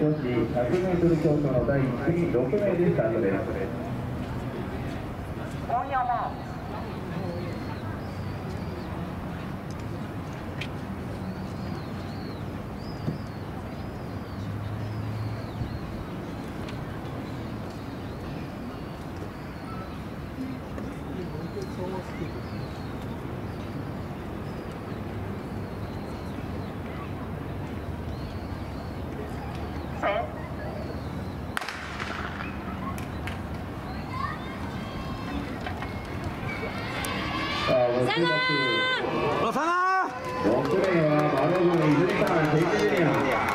女子 100m 競争の第1組6名でスタートです。今夜はせさあご注目ロサナ6名はバログ泉川ケイジュニア